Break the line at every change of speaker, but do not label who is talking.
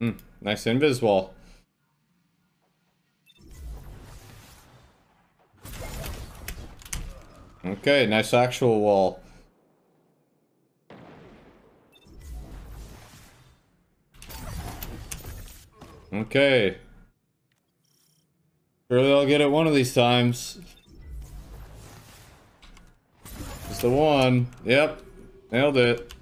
Hmm, nice invis wall. Okay, nice actual wall. Okay. Surely I'll get it one of these times. It's the one. Yep. Nailed it.